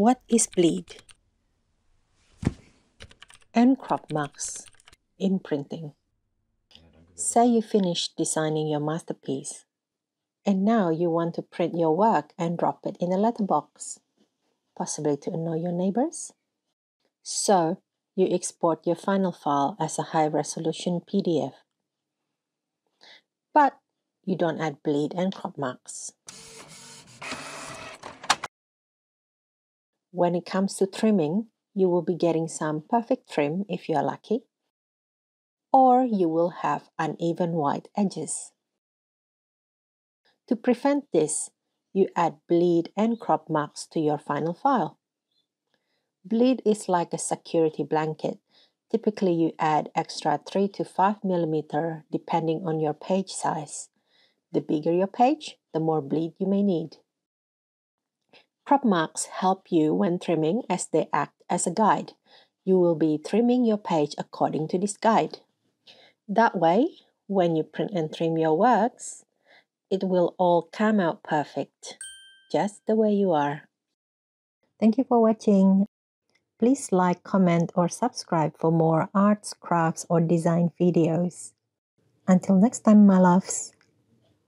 What is bleed? And crop marks in printing. Say you finished designing your masterpiece, and now you want to print your work and drop it in a letterbox, possibly to annoy your neighbors. So, you export your final file as a high resolution PDF. But you don't add bleed and crop marks. When it comes to trimming, you will be getting some perfect trim if you are lucky, or you will have uneven white edges. To prevent this, you add bleed and crop marks to your final file. Bleed is like a security blanket. Typically, you add extra 3 to 5 millimeter depending on your page size. The bigger your page, the more bleed you may need. Crop marks help you when trimming as they act as a guide. You will be trimming your page according to this guide. That way, when you print and trim your works, it will all come out perfect, just the way you are. Thank you for watching. Please like, comment, or subscribe for more arts, crafts, or design videos. Until next time, my loves.